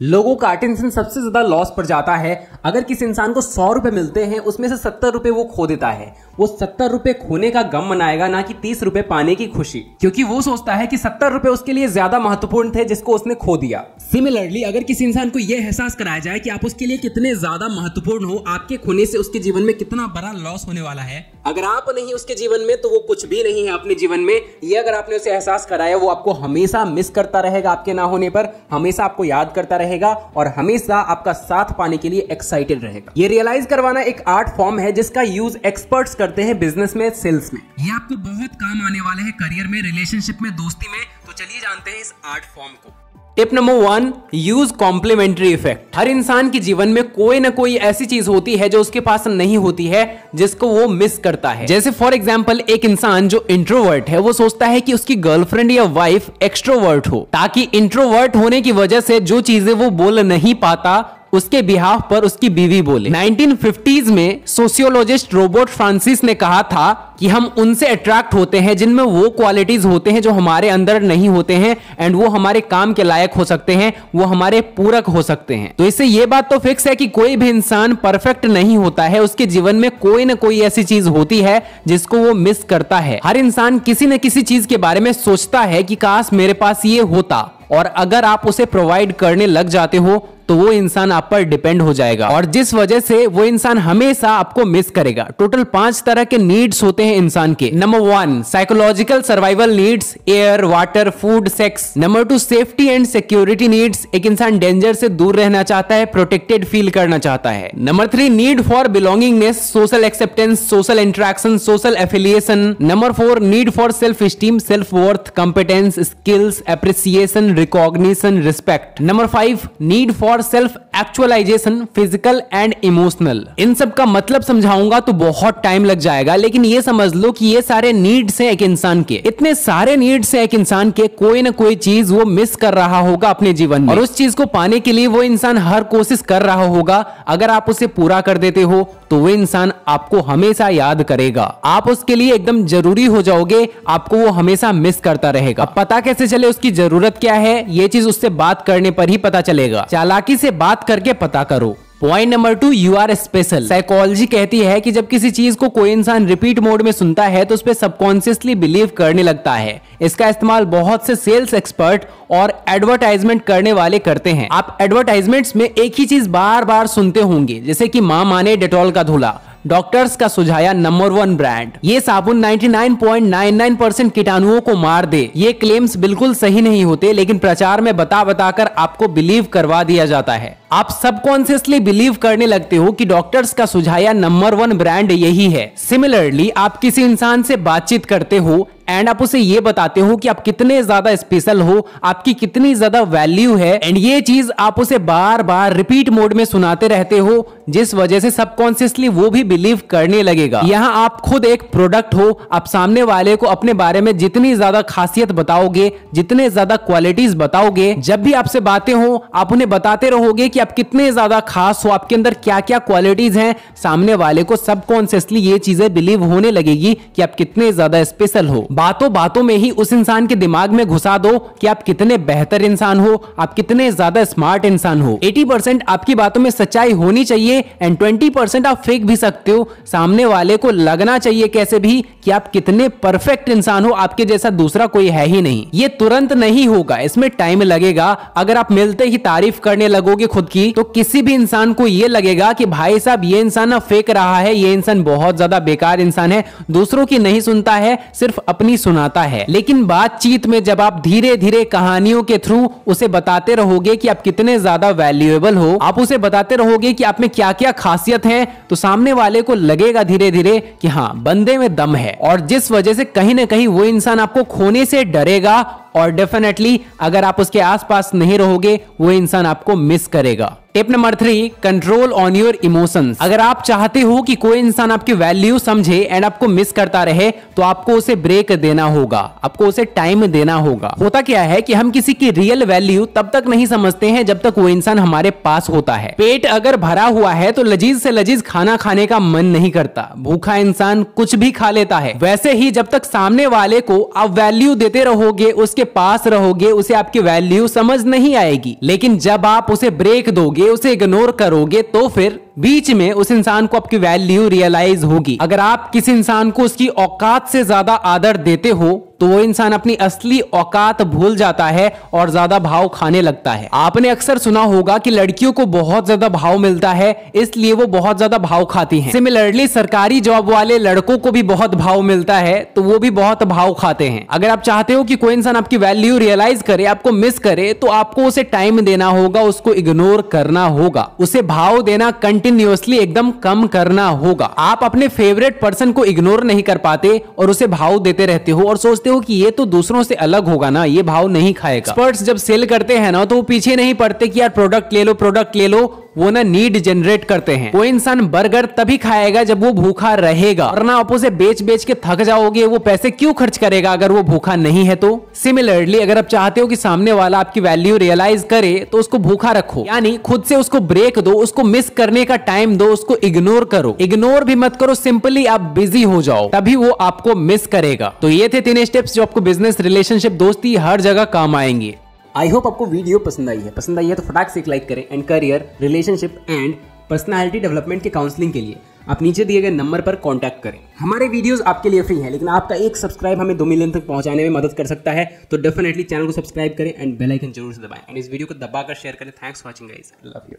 लोगों का अटेंशन सबसे ज़्यादा लॉस पर जाता है। अगर किसी इंसान को सौ रुपए मिलते हैं, उसमें से सत्तर रुपए वो खो देता है। वो सत्तर रुपए खोने का गम मनाएगा, ना कि तीस रुपए पाने की खुशी। क्योंकि वो सोचता है कि सत्तर रुपए उसके लिए ज़्यादा महत्वपूर्ण थे, जिसको उसने खो दिया। सिमिलरली अगर किसी इंसान को यह एहसास कराया जाए कि आप उसके लिए कितने ज़्यादा महत्वपूर्ण हो, आपके खोने से उसके जीवन में कितना बड़ा लॉस होने वाला है। अगर आप नहीं उसके जीवन में तो वो कुछ भी नहीं है अपने जीवन में। ये अगर आपने उसे एहसास कराया, वो आपको हमेशा मिस करता रहेगा आपके ना होने पर। हमेशा आपको याद करता रहेगा। और हमेशा आपका साथ पाने के लिए एक्साइटेड रहेगा। ये रियलाइज़ करवाना एक आर्ट फॉर्म है जिसका यूज़ एक्सपर्ट्स करते हैं बिज़नेस में सेल्स में। ये आपको बहुत काम आने वाले है करियर में रिलेशनशिप में, दोस्ती में। तो चलिए जानते हैं इस आर्ट फॉर्म को। Tip number one use complementary effect हर इंसान के जीवन में कोई ना कोई ऐसी चीज़ होती है जो उसके पास नहीं होती है, जिसको वो मिस करता है। जैसे फॉर एग्ज़ाम्पल एक इंसान जो इंट्रोवर्ट है, वो सोचता है कि उसकी गर्लफ्रेंड या वाइफ एक्स्ट्रोवर्ट हो। ताकि इंट्रोवर्ट होने की वजह से जो चीज़ें वो बोल नहीं पाता उसके बिहाफ पर उसकी बीवी बोले। 1950s में सोशियोलॉजिस्ट रोबोट फ्रांसिस ने कहा था कि हम उनसे अट्रैक्ट होते हैं जिनमें वो क्वालिटीज होते हैं जो हमारे अंदर नहीं होते हैं एंड वो हमारे काम के लायक हो सकते हैं, वो हमारे पूरक हो सकते हैं। तो इससे ये बात तो फिक्स है कि कोई भी इंसान परफेक्ट नहीं होता है, उसके जीवन में कोई ना कोई ऐसी चीज़ होती है जिसको वो मिस करता है। हर इंसान किसी न किसी चीज़ के बारे में सोचता है कि काश मेरे पास ये होता और अगर आप उसे प्रोवाइड करने लग जाते हो तो वो इंसान आप पर डिपेंड हो जाएगा। और जिस वजह से वो इंसान हमेशा आपको मिस करेगा। टोटल पाँच तरह के नीड्स होते हैं इंसान के। Number one psychological survival needs air water food sex number two safety and security needs एक इंसान डेंजर से दूर रहना चाहता है प्रोटेक्टेड फील करना चाहता है। Number three need for belongingness social acceptance social interaction social affiliation number four need for self esteem self worth competence skills appreciation recognition respect number five need for for self actualisation physical and emotional इन सब का मतलब समझाऊँगा तो बहुत time लग जाएगा, लेकिन ये समझ लो कि ये सारे नीड्स हैं एक इंसान के। इतने सारे नीड्स हैं एक इंसान के, कोई ना कोई चीज़ वो मिस कर रहा होगा अपने जीवन में। और उस चीज़ को पाने के लिए वो इंसान हर कोशिश कर रहा होगा, अगर आप उसे पूरा कर देते हो तो वो इंसान आपको हमेशा याद करेगा। आप उसके लिए एकदम ज़रूरी हो जाओगे, आपको वो हमेशा मिस करता रहेगा। पता कैसे चले उसकी ज़रूरत क्या है, ये चीज़ उससे बात करने पर ही पता चलेगा। चालाक चालाकी से बात करके पता करो। Point number two you are special psychology कहती है कि जब किसी चीज़ को कोई इंसान रिपीट मोड में सुनता है तो उस पर सबकॉन्सियसली बिलीव करने लगता है। इसका इस्तेमाल बहुत से सेल्स एक्सपर्ट और एडवर्टाइजमेंट करने वाले करते हैं। आप एडवर्टाइजमेंट्स में एक ही चीज़ बार बार सुनते होंगे, जैसे कि माँ माने डेटॉल का धुला। डॉक्टर्स का सुझाया नंबर वन ब्रांड। ये साबुन 99.99 परसेंट कीटाणुओं को मार दे। ये क्लेम्स बिल्कुल सही नहीं होते, लेकिन प्रचार में बता बता कर आपको बिलीव करवा दिया जाता है। आप सबकॉन्सियसली बिलीव करने लगते हो कि डॉक्टर्स का सुझाया नंबर वन ब्रांड यही है। सिमिलरली आप किसी इंसान से बातचीत करते हो एंड आप उसे ये बताते हो कि आप कितने ज़्यादा स्पेशल हो, आपकी कितनी ज़्यादा वैल्यू है एंड ये चीज़ आप उसे बार बार रिपीट मोड में सुनाते रहते हो, जिस वजह से सबकॉन्सियसली वो भी बिलीव करने लगेगा। यहाँ आप खुद एक प्रोडक्ट हो, आप सामने वाले को अपने बारे में जितनी ज़्यादा खासियत बताओगे, जितने ज़्यादा क्वालिटीज बताओगे, जब भी आपसे बातें हो, आप उन्हें बताते रहोगे कि आप कितने ज़्यादा खास हो, आपके अंदर क्या क्या क्वालिटीज हैं, सामने वाले को सबकॉन्सियसली ये चीज़ें बिलीव होने लगेगी कि आप कितने ज़्यादा स्पेशल हो। बातों बातों में ही उस इंसान के दिमाग में घुसा दो कि आप कितने बेहतर इंसान हो, आप कितने ज़्यादा स्मार्ट इंसान हो। 80% आपकी बातों में सच्चाई होनी चाहिए एंड 20% आप फेक भी सकते हो। सामने वाले को लगना चाहिए कैसे भी कि आप कितने परफेक्ट इंसान हो, आपके जैसा दूसरा कोई है ही नहीं। ये तुरंत नहीं होगा, इसमें टाइम लगेगा। अगर आप मिलते ही तारीफ़ करने लगोगे खुद की तो किसी भी इंसान को ये लगेगा कि भाई साहब, ये इंसान ना फेक रहा है, ये इंसान बहुत ज़्यादा बेकार इंसान है। दूसरों की नहीं सुनता है, सिर्फ़ अपनी अपनी सुनाता है। लेकिन बातचीत में जब आप धीरे धीरे कहानियों के थ्रू उसे बताते रहोगे कि आप कितने ज़्यादा वैल्यूएबल हो, आप उसे बताते रहोगे कि आप में क्या क्या खासियत है तो सामने वाले को लगेगा धीरे धीरे कि हाँ बंदे में दम है। और जिस वजह से कहीं ना कहीं वो इंसान आपको खोने से डरेगा और डेफिनेटली अगर आप उसके आसपास नहीं रहोगे, वो इंसान आपको मिस करेगा। Tip number three control on your emotions अगर आप चाहते हो कि कोई इंसान आपकी वैल्यू समझे एंड आपको मिस करता रहे तो आपको उसे ब्रेक देना होगा। आपको उसे टाइम देना होगा। होता क्या है कि हम किसी की रियल वैल्यू तब तक नहीं समझते हैं जब तक वो इंसान हमारे पास होता है। पेट अगर भरा हुआ है तो लजीज से लजीज खाना खाने का मन नहीं करता। भूखा इंसान कुछ भी खा लेता है। वैसे ही जब तक सामने वाले को आप वैल्यू देते रहोगे, उसके पास रहोगे, उसे आपकी वैल्यू समझ नहीं आएगी। लेकिन जब आप उसे ब्रेक दोगे उसे इग्नोर करोगे तो फिर बीच में उस इंसान को आपकी वैल्यू रियलाइज़ होगी। अगर आप किसी इंसान को उसकी औकात से ज़्यादा आदर देते हो तो वो इंसान अपनी असली औकात भूल जाता है और ज़्यादा भाव खाने लगता है। आपने अक्सर सुना होगा कि लड़कियों को बहुत ज़्यादा भाव मिलता है, इसलिए वो बहुत ज़्यादा भाव खाती हैं। सिमिलरली, सरकारी जॉब वाले लड़कों को भी बहुत भाव मिलता है तो वो भी बहुत भाव खाते हैं। अगर आप चाहते हो कि कोई इंसान आपकी वैल्यू रियलाइज़ करे, आपको मिस करे तो आपको उसे टाइम देना होगा, उसको इग्नोर करना होगा। उसे भाव देना कंटिन्यूसली एकदम कम करना होगा। आप अपने फेवरेट पर्सन को इग्नोर नहीं कर पाते और उसे भाव देते रहते हो और सोचते हो कि ये तो दूसरों से अलग होगा ना, ये भाव नहीं खाएगा। एक्सपर्ट्स जब सेल करते हैं ना तो वो पीछे नहीं पड़ते कि यार प्रोडक्ट ले लो प्रोडक्ट ले लो वो ना नीड जनरेट करते हैं। कोई इंसान बर्गर तभी खाएगा जब वो भूखा रहेगा। और ना आप उसे बेच बेच के थक जाओगे, वो पैसे क्यों खर्च करेगा अगर वो भूखा नहीं है तो? सिमिलरली अगर आप चाहते हो कि सामने वाला आपकी वैल्यू रियलाइज़ करे तो उसको भूखा रखो। यानी खुद से उसको ब्रेक दो, उसको मिस करने का टाइम दो, उसको इग्नोर करो। इग्नोर भी मत करो सिंपली आप बिज़ी हो जाओ। तभी वो आपको मिस करेगा। तो ये थे तीन स्टेप्स जो आपको बिज़नेस रिलेशनशिप दोस्ती हर जगह काम आएँगे। आई होप आपको वीडियो पसंद आई है। पसंद आई है तो फटाक से एक लाइक करें and career relationship and personality development के काउंसलिंग के लिए। आप नीचे दिए गए नंबर पर कॉन्टैक्ट करें। हमारे वीडियोज़ आपके लिए फ्री हैं, लेकिन आपका एक सब्सक्राइब हमें दो मिलियन तक पहुँचाने में मदद कर सकता है तो डेफिनेटली चैनल को सब्सक्राइब करें एंड बेलाइकन ज़रूर से दबाएँ। एंड इस वीडियो को दबाकर शेयर करें। Thanks watching guys love you